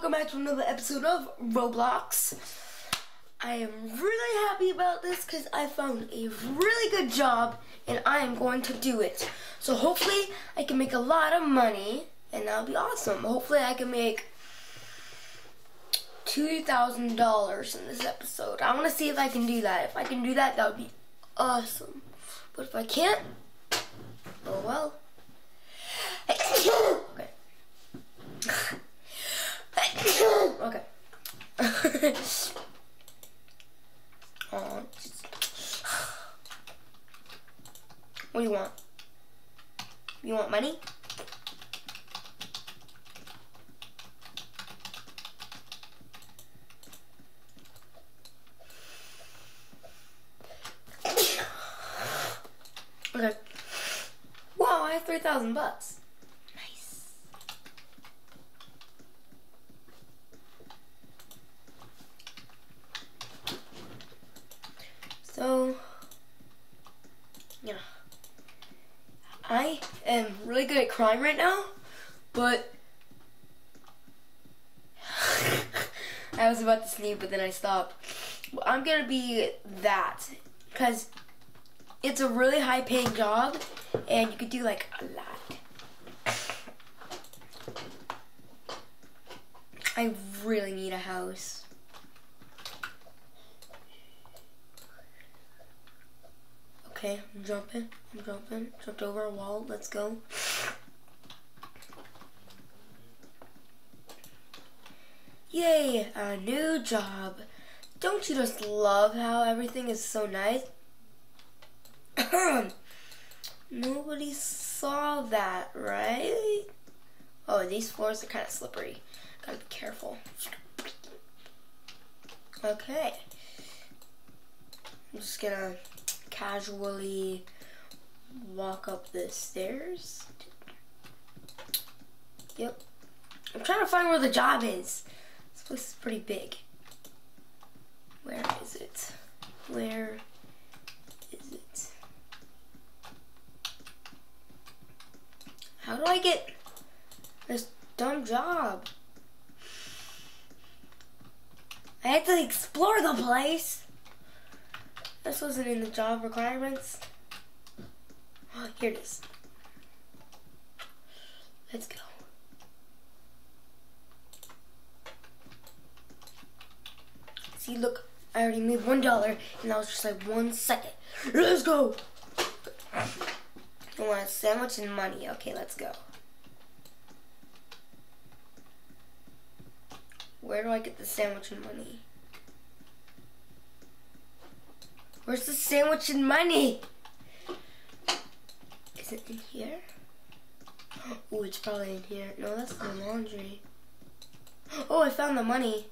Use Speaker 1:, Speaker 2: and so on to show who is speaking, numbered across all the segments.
Speaker 1: welcome back to another episode of Roblox. I am really happy about this because I found a really good job and I am going to do it. So hopefully I can make a lot of money and that'll be awesome. Hopefully I can make $2,000 in this episode. I want to see if I can do that. If I can do that, that would be awesome. But if I can't, oh well. okay. Okay. oh, what do you want? You want money? Okay. Wow, I have 3,000 bucks. Nice. So, yeah. I am really good at crime right now, but I was about to sneeze, but then I stopped. I'm gonna be that, because it's a really high paying job and you could do like a lot. I really need a house. Okay, I'm jumping, I'm jumping, jumped over a wall, let's go. Yay, a new job. Don't you just love how everything is so nice? Nobody saw that, right? Oh, these floors are kind of slippery. Gotta be careful. Okay. I'm just gonna casually walk up the stairs. Yep. I'm trying to find where the job is. This place is pretty big. Where is it? Where is it? How do I get this dumb job? I had to explore the place. This wasn't in the job requirements. Oh, here it is. Let's go. See, look, I already made one dollar, and that was just like one second. Let's go. I want a sandwich and money. Okay, let's go. Where do I get the sandwich and money? Where's the sandwich and money? Is it in here? Oh, it's probably in here. No, that's the laundry. Oh, I found the money.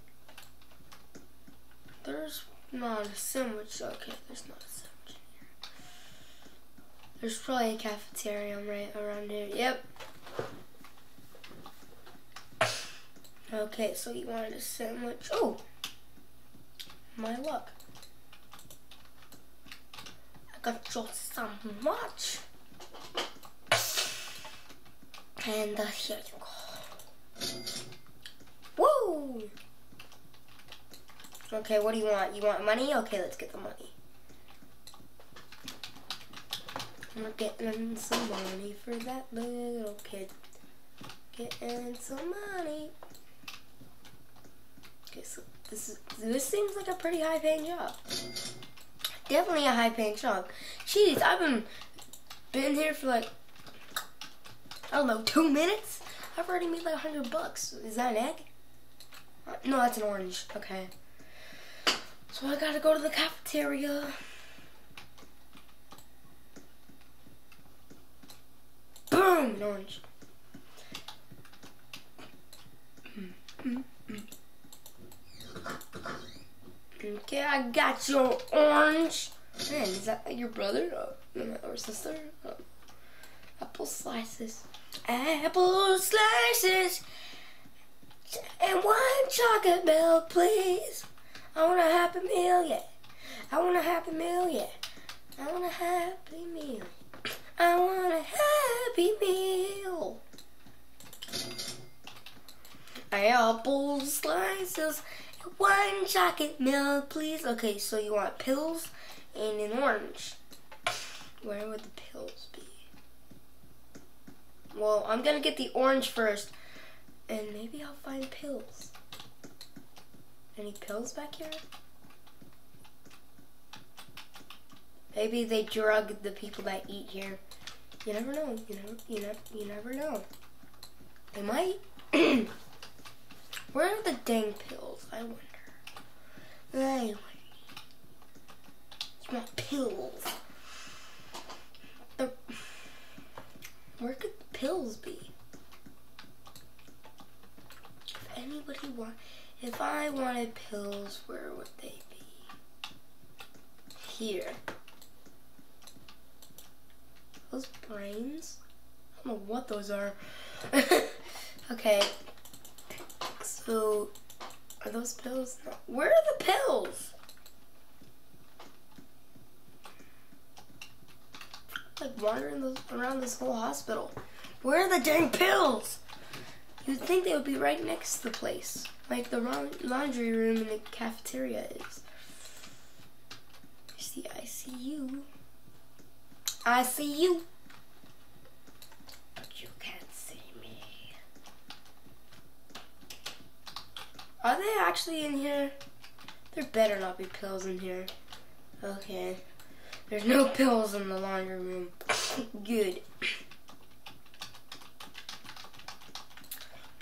Speaker 1: There's not a sandwich. Okay, there's not a sandwich in here. There's probably a cafeteria right around here. Yep. Okay, so you wanted a sandwich. Oh, my luck. I got you some much. And uh, here you go. Woo! Okay, what do you want? You want money? Okay, let's get the money. I'm getting some money for that little kid. Getting some money. Okay, so this is this seems like a pretty high paying job. Definitely a high paying job. Jeez, I've been been here for like I don't know, two minutes? I've already made like a hundred bucks. Is that an egg? No, that's an orange. Okay. So I gotta go to the cafeteria. Boom! An orange. Hmm, hmm. Okay, I got your orange. Man, is that your brother uh, or sister? Uh, apple slices. Apple slices. And one chocolate milk, please. I want a happy meal, yeah. I want a happy meal, yeah. I want a happy meal. I want a happy meal. Apple slices, one chocolate milk, please. Okay, so you want pills and an orange. Where would the pills be? Well, I'm gonna get the orange first, and maybe I'll find pills. Any pills back here? Maybe they drug the people that eat here. You never know. You know. You know. You never know. They might. Where are the dang pills? I wonder. Anyway, want pills? Where could the pills be? If anybody want, if I wanted pills, where would they be? Here. Those brains? I don't know what those are. okay. So, are those pills? Where are the pills? Like wandering those, around this whole hospital. Where are the dang pills? You'd think they would be right next to the place. Like the laundry room and the cafeteria is. Here's the ICU. I see you.
Speaker 2: But you can't see me.
Speaker 1: Are they actually in here? There better not be pills in here. Okay. There's no pills in the laundry room. Good.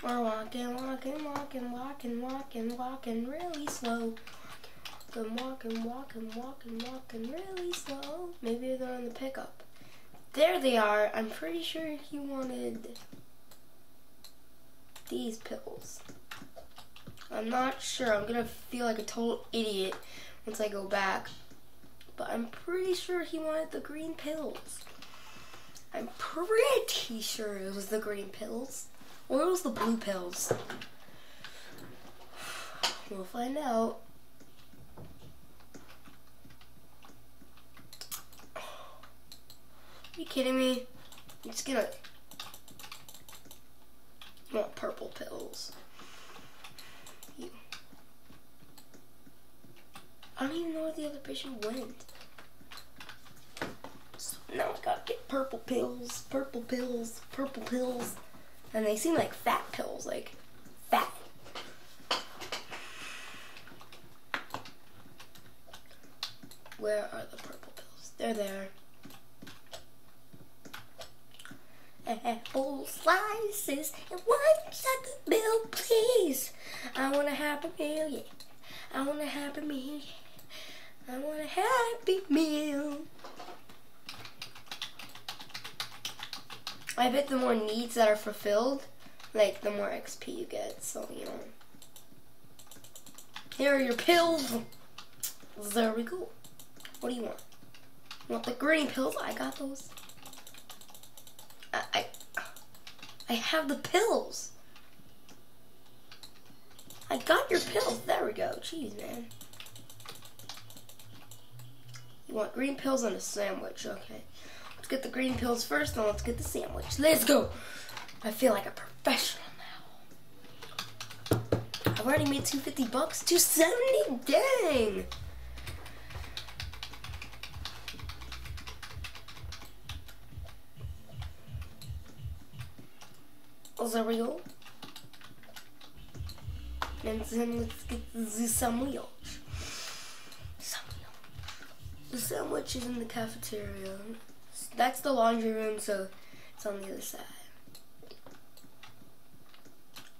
Speaker 1: We're walking, walking, walking, walking, walking, walking really slow. Walking, walking, walking, walking, walking really slow. Maybe they're in the pickup. There they are. I'm pretty sure he wanted these pills. I'm not sure. I'm gonna feel like a total idiot once I go back. But I'm pretty sure he wanted the green pills. I'm pretty sure it was the green pills. Or it was the blue pills. We'll find out. Are you kidding me? I'm just gonna want purple pills. I don't even know where the other patient went. So now I gotta get purple pills, purple pills, purple pills. And they seem like fat pills, like fat. Where are the purple pills? They're there. Apple slices and one chocolate milk, please. I want a happy meal, yeah. I want a happy meal, yeah. I want a happy meal. I bet the more needs that are fulfilled, like the more XP you get. So, you know. Here are your pills. There we go. What do you want? You want the green pills? I got those. I, I, I have the pills. I got your pills. There we go. Jeez, man. You want green pills and a sandwich. Okay. Let's get the green pills first, then let's get the sandwich. Let's go. I feel like a professional now. I've already made 250 bucks. 270? Dang. Go. And then let's get the sandwich. The sandwich is in the cafeteria. That's the laundry room, so it's on the other side.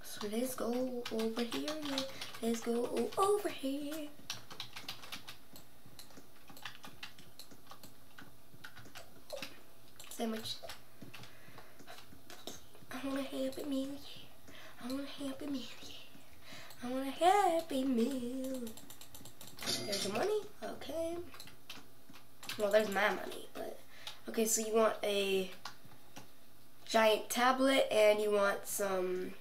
Speaker 1: So let's go over here. Let's go over here. Sandwich. I want a happy meal. I want a happy meal. I want a happy meal. There's the money. Okay. Well, there's my money, but okay. So you want a giant tablet and you want some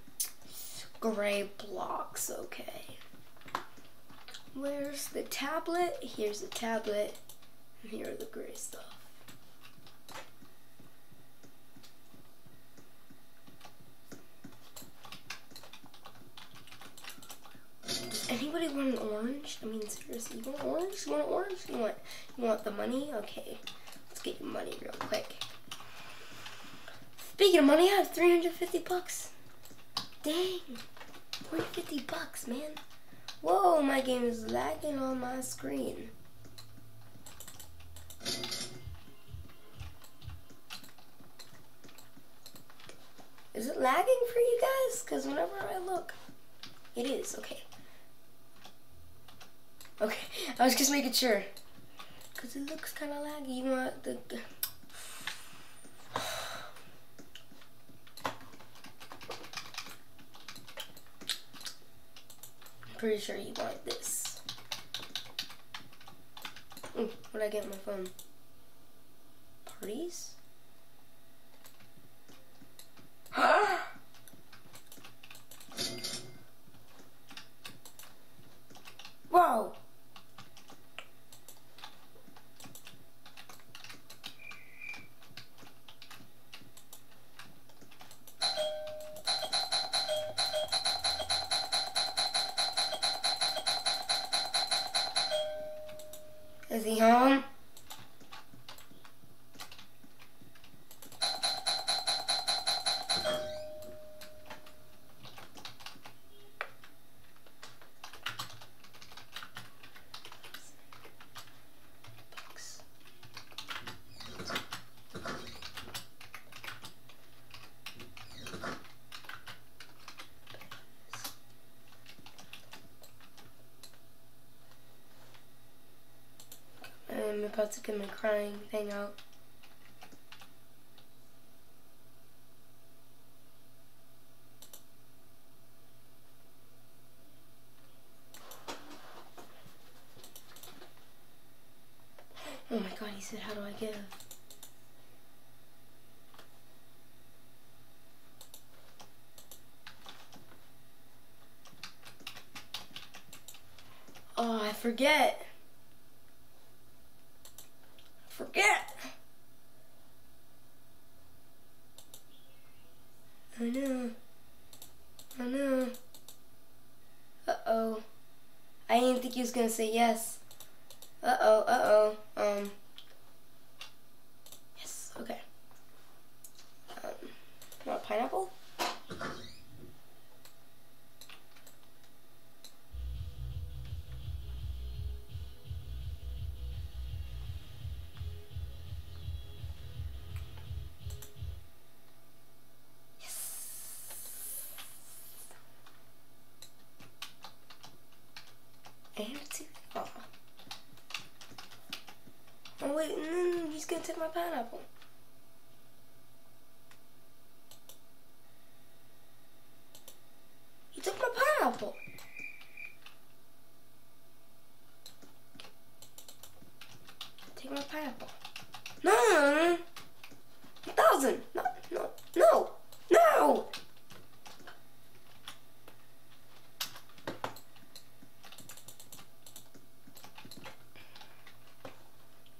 Speaker 1: gray blocks. Okay. Where's the tablet? Here's the tablet. And here are the gray stuff. Anybody want an orange? I mean, seriously, you want orange? You want orange? You want you want the money? Okay, let's get your money real quick. Speaking of money, I have 350 bucks. Dang, 350 bucks, man. Whoa, my game is lagging on my screen. Is it lagging for you guys? Because whenever I look, it is. Okay. Okay, I was just making sure. Because it looks kind of laggy. You want the... Pretty sure you want this. Mm, Ooh, what did I get my phone? Parties? About to get my crying thing out. Oh my god, he said, how do I give? Oh, I forget. Forget. I know. I know. Uh-oh. I didn't think he was gonna say yes. He's my pineapple. He took my pineapple. Take my pineapple. No, no, no. A thousand. No, no, no, no.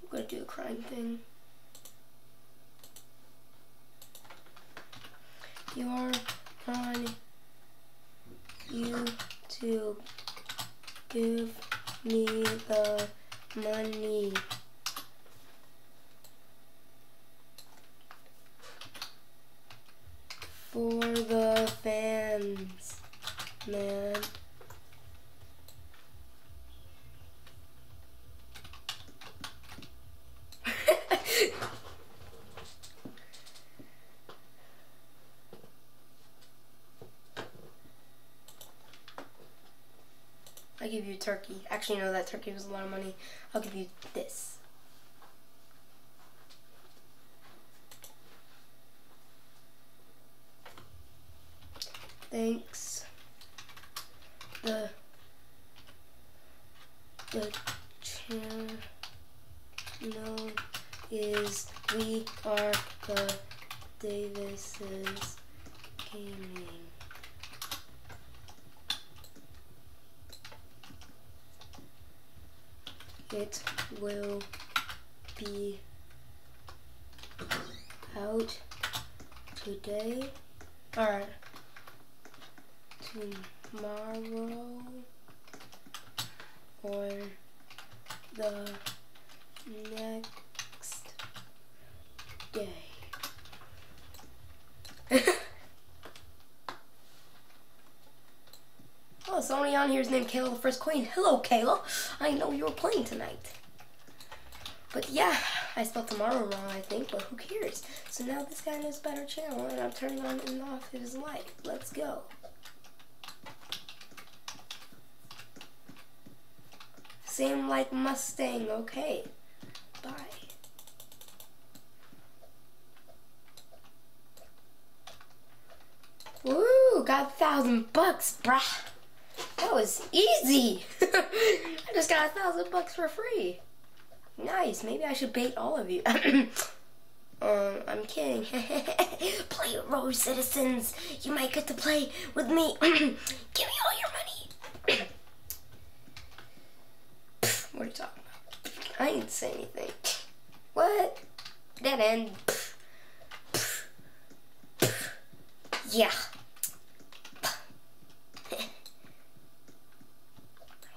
Speaker 1: I'm gonna do a crime thing. You're on YouTube. Give me the money. For the fans, man. I give you a turkey. Actually, no, that turkey was a lot of money. I'll give you this. Thanks. The the channel is we are the Davises gaming. It will be out today. Or tomorrow or the next day. oh, somebody on here is named Kayla the First Queen. Hello, Kayla. I know you were playing tonight. But yeah, I spelled tomorrow wrong, I think, but who cares? So now this guy knows our channel, and I'm turning on and off his light. Let's go. Same like Mustang, okay. Bye. Woo, got a thousand bucks, bruh. Was easy. I just got a thousand bucks for free. Nice. Maybe I should bait all of you. um, I'm kidding. play Rocitizens. You might get to play with me. Give me all your money. what are you talking about? I didn't say anything. What? Dead end. yeah.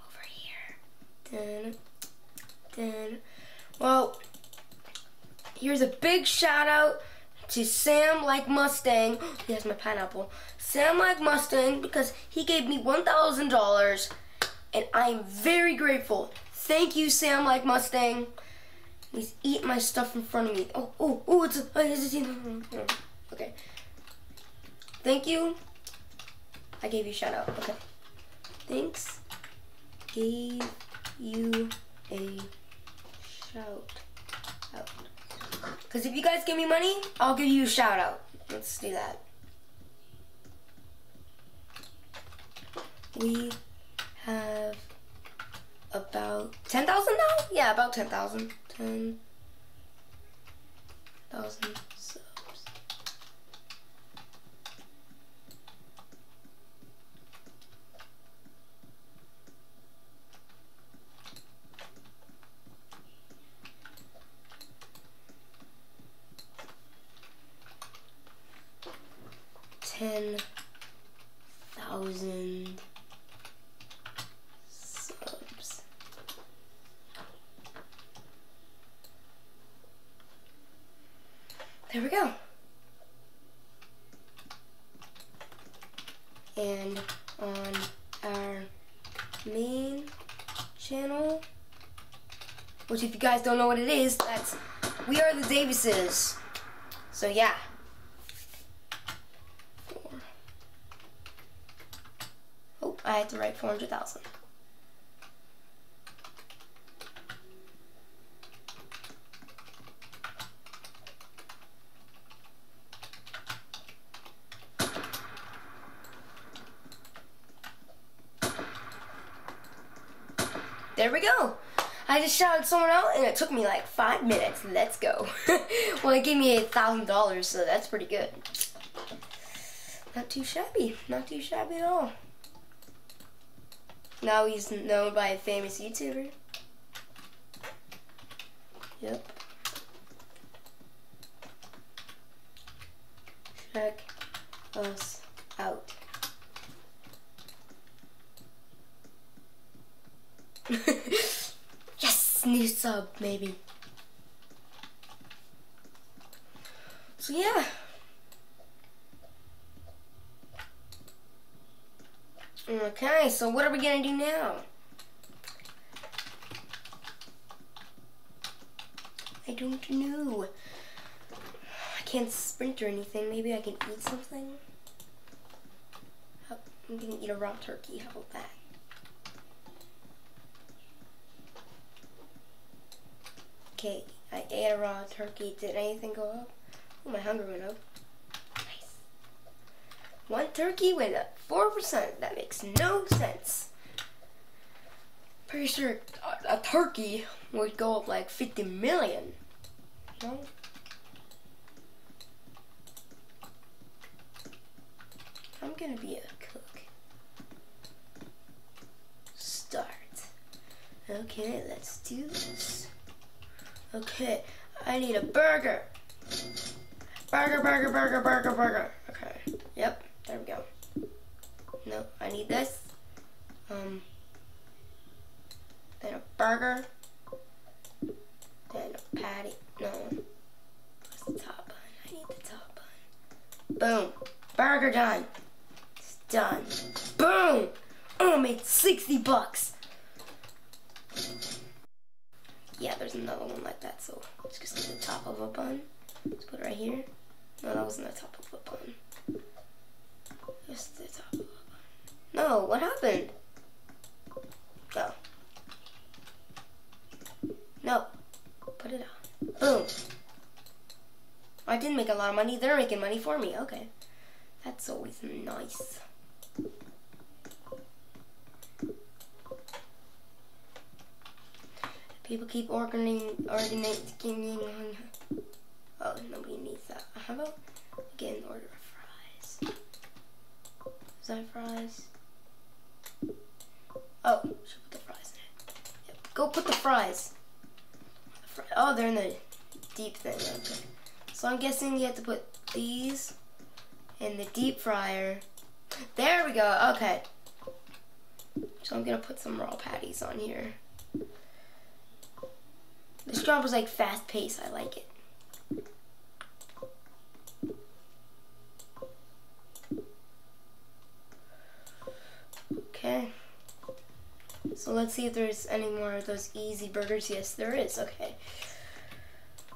Speaker 1: Over here. Dun, dun. Well, here's a big shout out to Sam Like Mustang. He has my pineapple. Sam Like Mustang because he gave me $1,000 and I'm very grateful. Thank you, Sam Like Mustang. He's eating my stuff in front of me. Oh, oh, oh, it's a, oh, it's a mm-hmm. okay. Thank you. I gave you shout out. Okay. Thanks. Gave you a shout out. Because if you guys give me money, I'll give you a shout out. Let's do that. We have about 10,000 now? Yeah, about 10,000. 10,000 subs. Ten thousand subs. There we go. And on our main channel, which if you guys don't know what it is, that's We Are the Davises. So yeah. Four. Oh, I had to write 400,000. There we go. I just shouted someone out and it took me like five minutes. Let's go. well, it gave me a thousand dollars, so that's pretty good. Not too shabby. Not too shabby at all. Now he's known by a famous YouTuber. Yep. Check us out. yes, new sub, maybe. So yeah. Okay, so what are we gonna do now? I don't know. I can't sprint or anything. Maybe I can eat something. I'm gonna eat a raw turkey. How about that? Okay, I ate a raw turkey. Did anything go up? Oh, my hunger went up. One turkey went up 4%. That makes no sense. Pretty sure a, a turkey would go up like 50 million. No? I'm gonna be a cook. Start. Okay, let's do this. Okay, I need a burger. Burger, burger, burger, burger, burger. Okay, yep, there we go. No, I need this. Um, then a burger, then a patty. No, what's the top bun? I need the top bun. Boom, burger done. It's done. Boom. Oh, I made sixty bucks. Yeah, there's another one like that, so let's just get the top of a bun. Let's put it right here. No, that wasn't the top of a bun. No, what happened? Go. No. Put it on. Boom. I didn't make a lot of money. They're making money for me. Okay. That's always nice. People keep organizing, organizing. Oh, nobody needs that. How about get an order? Is that fries? Oh, should put the fries in. Yep. Go put the fries. Fri oh, they're in the deep thing. Okay. So I'm guessing you have to put these in the deep fryer. There we go. Okay. So I'm gonna put some raw patties on here. This job was like fast paced. I like it. Okay. So let's see if there's any more of those easy burgers. Yes, there is. Okay.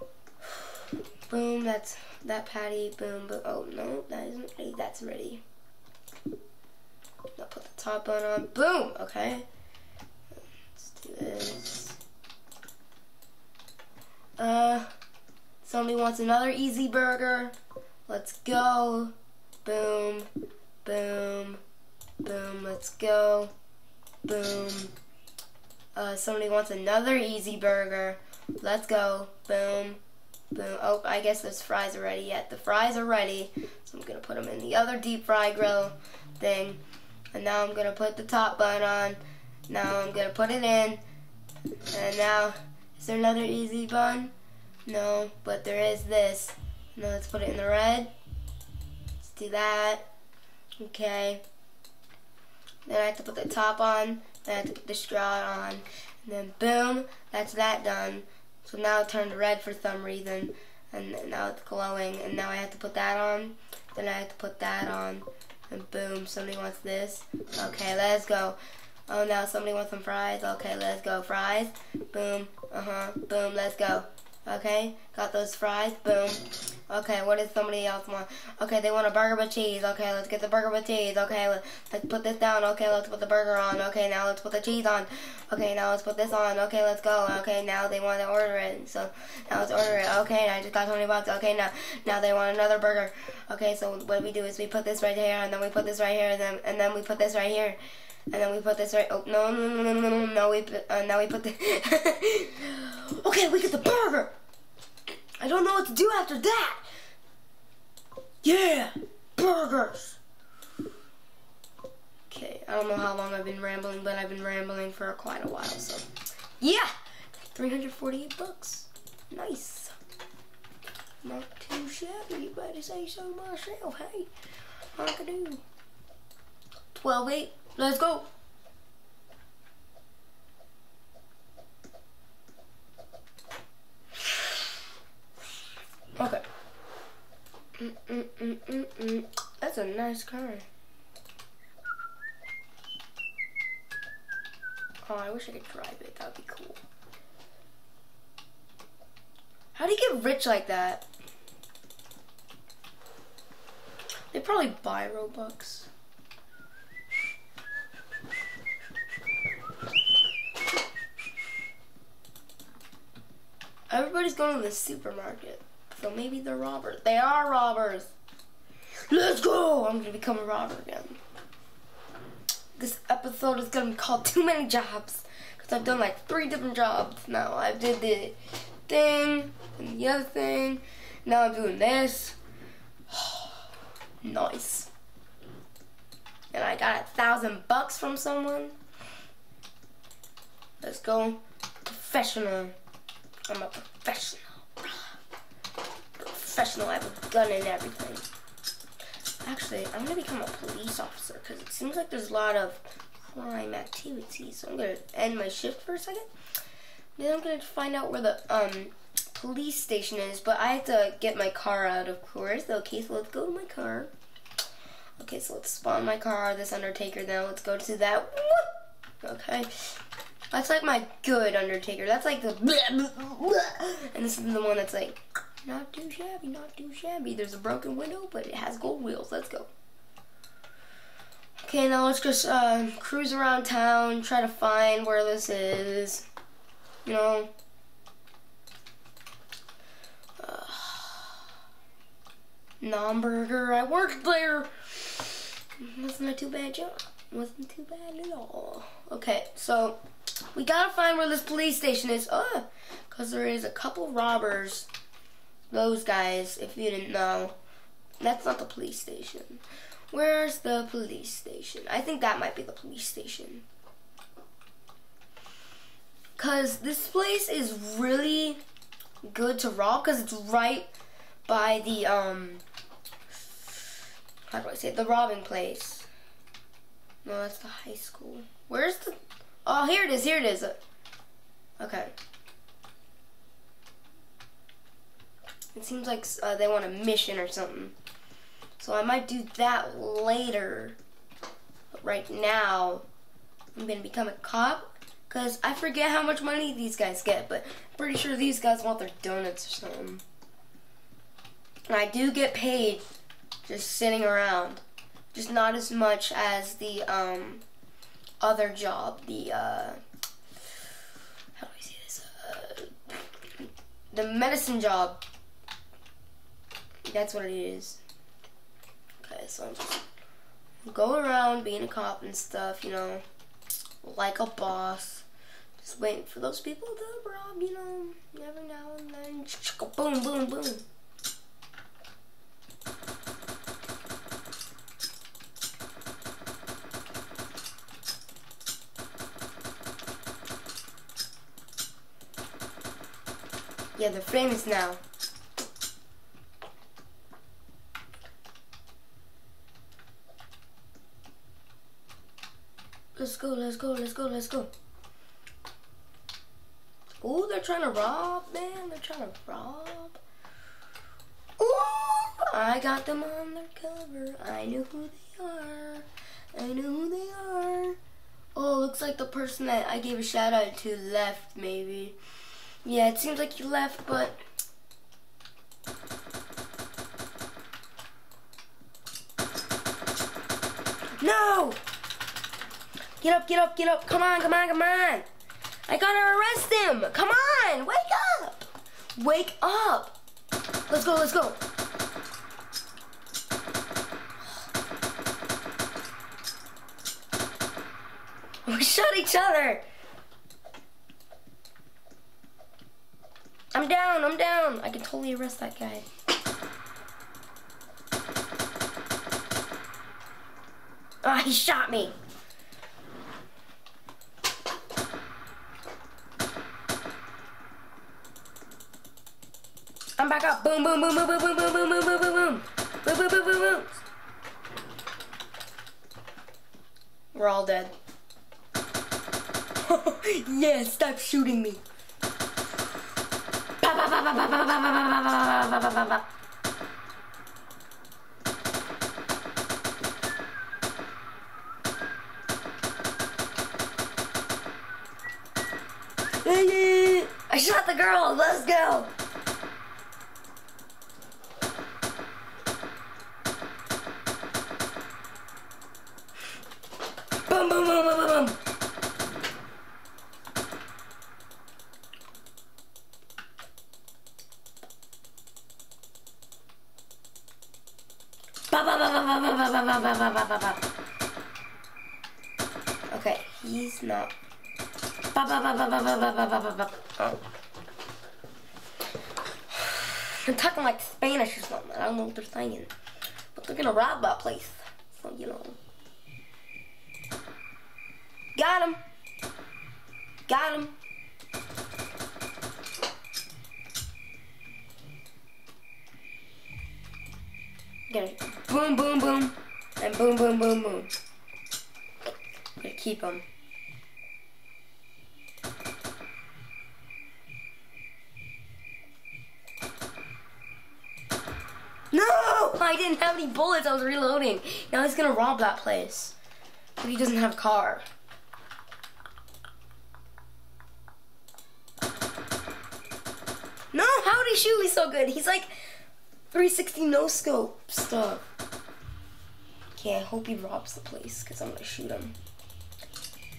Speaker 1: Boom, that's that patty. Boom, boom. Oh, no, that isn't ready. That's ready. Now put the top bun on. Boom, okay. Let's do this. Uh, somebody wants another easy burger. Let's go. Boom, boom, boom. Let's go. Boom. Uh, somebody wants another easy burger. Let's go. Boom. Boom. Oh, I guess those fries are ready yet. The fries are ready. So I'm going to put them in the other deep fry grill thing. And now I'm going to put the top bun on. Now I'm going to put it in. And now, is there another easy bun? No, but there is this. Now let's put it in the red. Let's do that. Okay. Then I have to put the top on. Then I have to put the straw on. And then boom, that's that done. So now it turned red for some reason. And now it's glowing. And now I have to put that on. Then I have to put that on. And boom, somebody wants this. Okay, let's go. Oh, now somebody wants some fries. Okay, let's go. Fries. Boom. Uh-huh. Boom, let's go. Okay, got those fries. Boom. Okay, what does somebody else want? Okay, they want a burger with cheese. Okay, let's get the burger with cheese. Okay, let's put this down. Okay, let's put the burger on. Okay, now let's put the cheese on. Okay, now let's put this on. Okay, let's go. Okay, now they want to order it. So now let's order it. Okay, I just got 20 bucks. Okay, now now they want another burger. Okay, so what we do is we put this right here, and then we put this right here, and then and then we put this right here. And then we put this right. Oh no no no no no no! no we put, uh, now we put the. okay, we get the burger. I don't know what to do after that. Yeah, burgers. Okay, I don't know how long I've been rambling, but I've been rambling for quite a while. So, yeah, 348 bucks. Nice. Not too shabby, you better say so myself. Hey, I can do. 12 8. Let's go. Okay. Mm -mm -mm. That's a nice car. Oh, I wish I could drive it. That would be cool. How do you get rich like that? They probably buy Robux. Everybody's going to the supermarket. So maybe they're robbers. They are robbers. Let's go! I'm gonna become a robber again. This episode is gonna be called Too Many Jobs. Because I've done like three different jobs now. I did the thing and the other thing. Now I'm doing this. nice. And I got a thousand bucks from someone. Let's go. Professional. I'm a professional. Professional. I have a gun and everything. Actually, I'm gonna become a police officer because it seems like there's a lot of crime activities. So I'm gonna end my shift for a second. Then I'm gonna find out where the um police station is, but I have to get my car out, of course. Okay, so let's go to my car. Okay, so let's spawn my car, this Undertaker now. Let's go to that. Okay. That's like my good Undertaker. That's like the. And this is the one that's like, not too shabby, not too shabby. There's a broken window, but it has gold wheels. Let's go. Okay, now let's just uh, cruise around town, try to find where this is. You know. Uh, Nomburger, I worked there. Wasn't a too bad job. Wasn't too bad at all. Okay, so we gotta find where this police station is. Oh, because there is a couple robbers. Those guys, if you didn't know. That's not the police station. Where's the police station? I think that might be the police station. Because this place is really good to rob because it's right by the, um, how do I say it? The robbing place. No, that's the high school. Where's the, oh, here it is, here it is. Okay. It seems like uh, they want a mission or something. So I might do that later. But right now, I'm going to become a cop. Because I forget how much money these guys get. But I'm pretty sure these guys want their donuts or something. And I do get paid just sitting around. Just not as much as the um, other job. The, uh, how do I say this? Uh, the medicine job. That's what it is. Okay, so I'm just go around being a cop and stuff, you know, like a boss. Just waiting for those people to rob, you know, every now and then. Boom, boom, boom. Yeah, they're famous now. Let's go, let's go, let's go, let's go. Ooh, they're trying to rob, man. They're trying to rob. Ooh, I got them on their cover. I know who they are. I know who they are. Oh, looks like the person that I gave a shout out to left, maybe. Yeah, it seems like he left, but No! Get up, get up, get up. Come on, come on, come on. I gotta arrest him. Come on, wake up. Wake up. Let's go, let's go. We shot each other. I'm down, I'm down. I can totally arrest that guy. Ah, he shot me. I'm back up. Boom, boom, boom, boom, boom, boom, boom, boom, boom, boom, boom, boom. Boom, boom, boom, boom, boom. We're all dead. yeah, stop shooting me. I shot the girl. Let's go. Boom, boom, boom, boom, boom, boom. Ba, ba, ba, ba, Okay, he's not. Ba. Oh. I'm talking like Spanish or something. I don't know what they're saying. But they're gonna rob that place. So, you know. Got him. Got him. Get it. Boom, boom, boom. And boom, boom, boom, boom. gonna keep him. No! I didn't have any bullets. I was reloading. Now he's gonna rob that place. But he doesn't have a car. No, how did he shoot me so good? He's like 360 no scope stuff. Okay, I hope he robs the place because I'm gonna shoot him.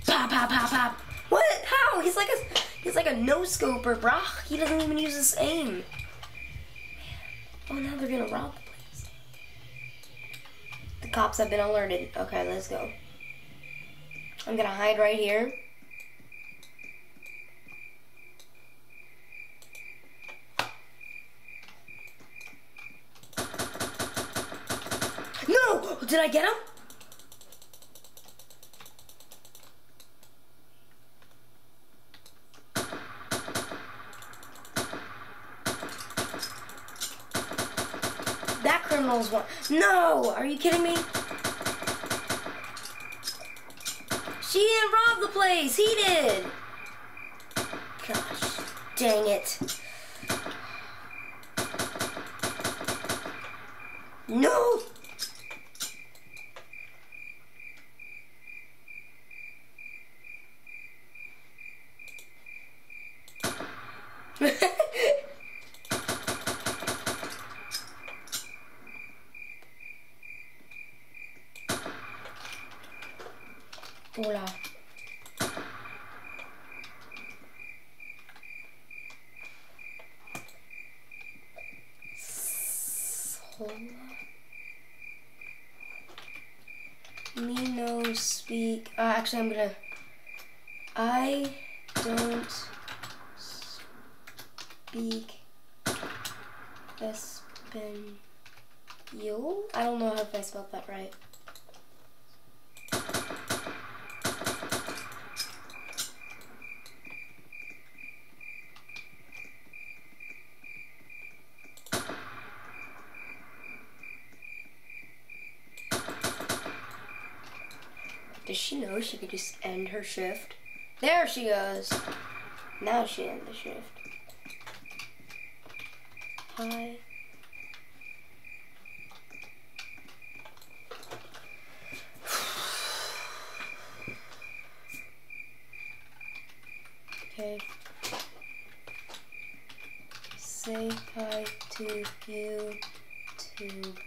Speaker 1: Pop, pop, pop, pop. What? How? He's like a he's like a no scoper, brah. He doesn't even use his aim. Oh, now they're gonna rob the place. The cops have been alerted. Okay, let's go. I'm gonna hide right here. No! Did I get him? That criminal's one. No! Are you kidding me? She didn't rob the place. He did. Gosh, dang it. No! Hola. Hola. Me no speak. Uh, actually, I'm gonna. I don't speak Espanol. I don't know if I spelled that right. Does she know she could just end her shift? There she goes. Now she ends the shift. Hi. Okay. Say hi to YouTube.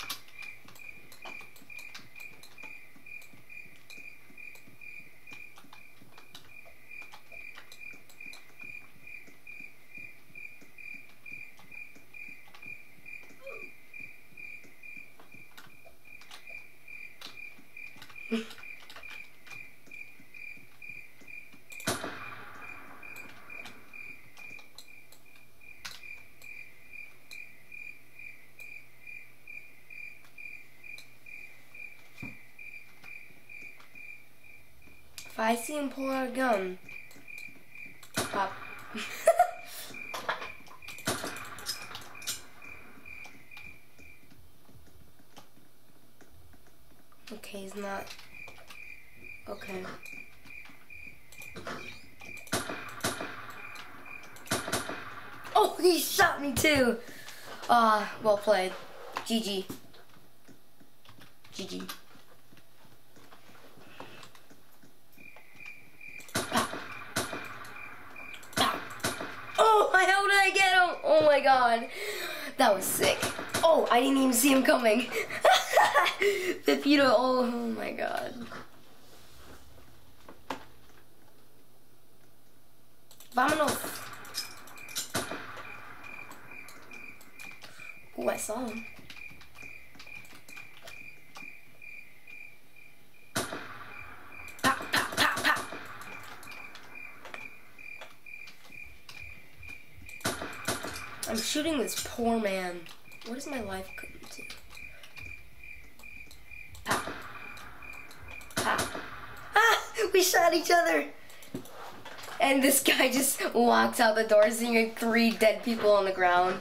Speaker 1: If I see him pull out a gun, pop. okay, he's not. Okay. Oh, he shot me too. Ah, well played. GG. GG. Oh, how did I get him? Oh my god. That was sick. Oh, I didn't even see him coming. Pepito, oh, oh my god. Vámonos. Oh, I saw him. Pop, pop, pop, pop. I'm shooting this poor man. What is my life coming to? Pow. Pow. Ah! We shot each other! And this guy just walks out the door seeing three dead people on the ground.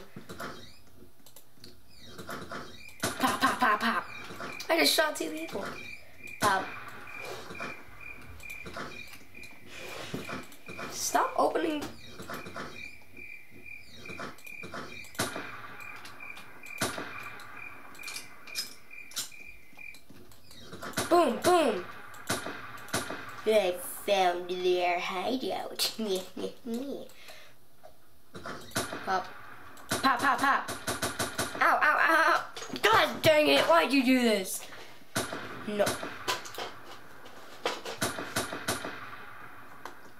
Speaker 1: Pop, pop, pop, pop. I just shot two people. Pop. Stop opening. Boom, boom.
Speaker 2: I found their hideout.
Speaker 1: Pop. Pop, pop, pop. Ow, ow, ow. God dang it. Why'd you do this? No.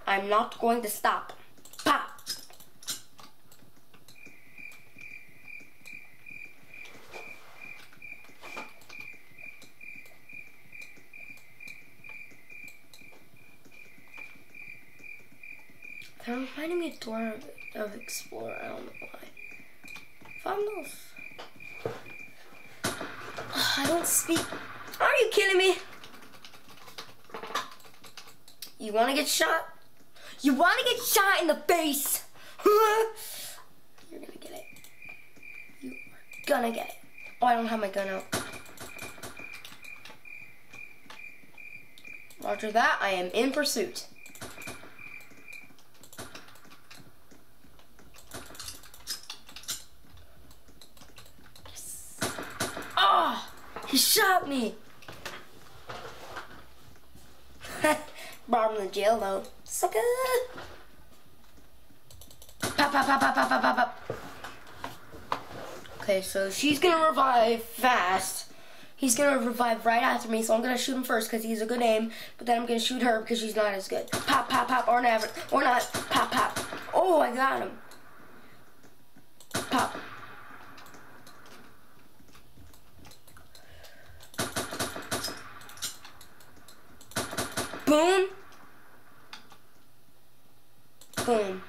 Speaker 1: I'm not going to stop. Pop. They're of Explorer. I don't know why. Found those. I don't speak. Are you kidding me? You want to get shot? You want to get shot in the face? You're gonna get it. You are gonna get it. Oh, I don't have my gun out. Roger that. I am in pursuit. Oh, he shot me. Brought him to jail though. Sucker. Pop, pop, pop, pop, pop, pop, pop. Okay, so she's gonna revive fast. He's gonna revive right after me, so I'm gonna shoot him first because he's a good aim. But then I'm gonna shoot her because she's not as good. Pop, pop, pop, or never, or not. Pop, pop. Oh, I got him. Pop. Boom. Boom.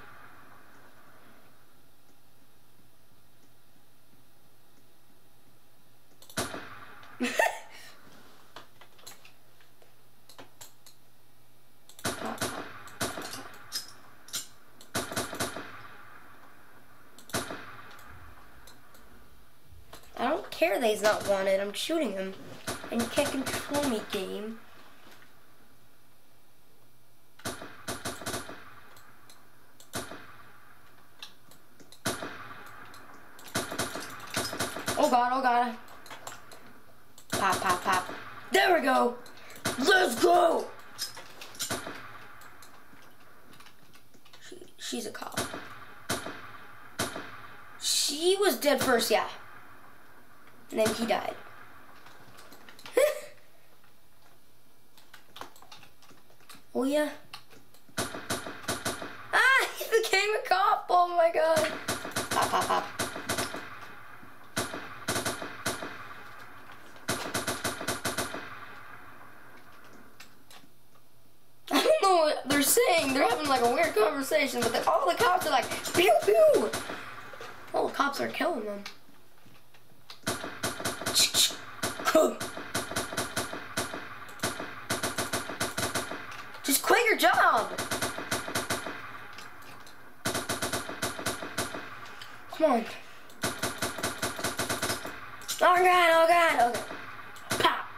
Speaker 1: I don't care that he's not wanted. I'm shooting him. And you can't control me, game. Oh god. Pop, pop, pop. There we go. Let's go. She, she's a cop. She was dead first, yeah. And then he died. oh yeah. Ah, he became a cop. Oh my god. Pop, pop, pop. I don't know what they're having like a weird conversation, but all the cops are like, pew pew. All the cops are killing them. Just quit your job. Come on. Oh god, oh god, oh, okay. Pop.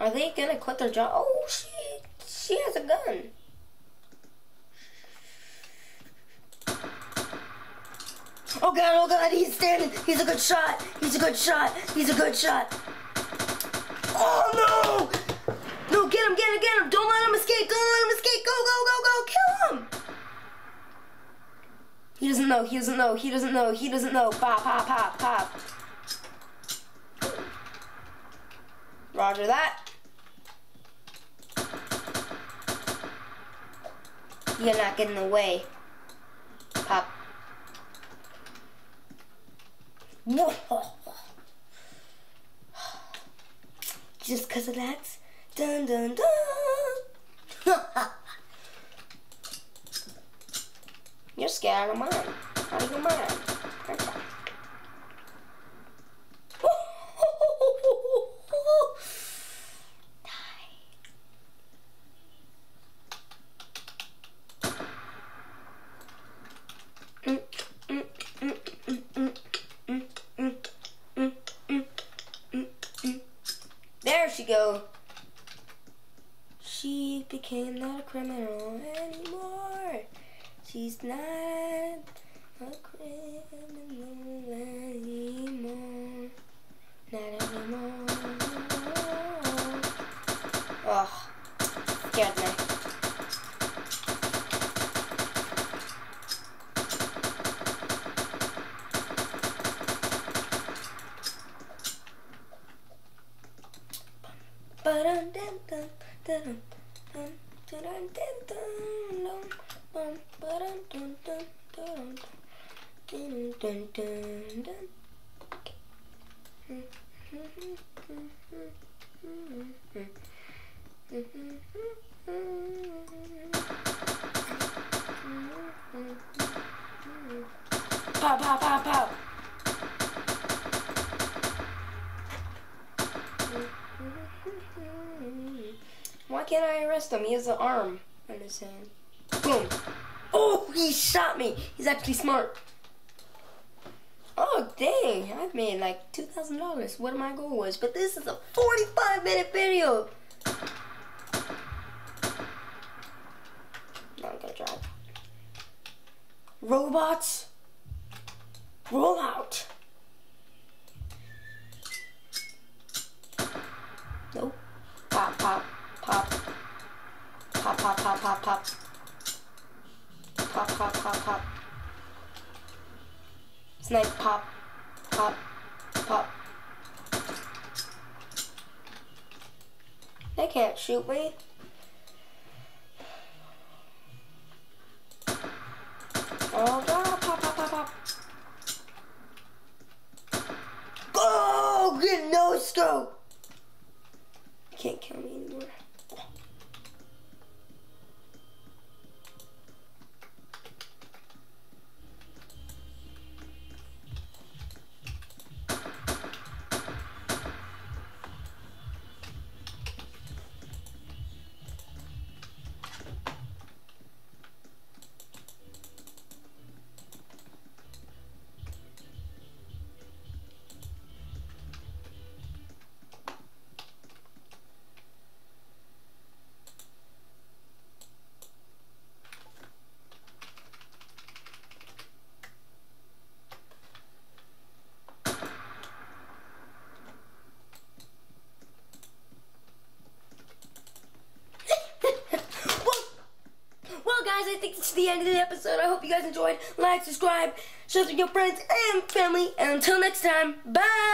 Speaker 1: Are they gonna quit their job? Oh, she, she has a gun. Oh god, oh god, he's standing. He's a good shot. He's a good shot. He's a good shot. Oh no! No, get him, get him, get him. Don't let him escape. Don't let him escape. Go, go, go, go. Kill him. He doesn't know. He doesn't know. He doesn't know. He doesn't know. Pop, pop, pop, pop. Roger that. You're not getting away. Pop. Just cause of that. Dun dun dun. You're scared of mine. Out of your mind. Pow, pow, pow, pow. Why can't I arrest him? He has an arm on his hand. Boom. Oh, he shot me. He's actually smart. Oh, dang. I've made like $2,000. What my goal was. But this is a 45 minute video. Now I'm gonna drive. Robots, roll out. Nope. Pop, pop, pop. Pop, pop, pop, pop, pop. Pop, pop, pop, pop. Snipe, pop, pop, pop. They can't shoot me. Oh, God, well, guys, I think this is the end of the episode. I hope you guys enjoyed. Like, subscribe, share with your friends and family. And until next time, bye.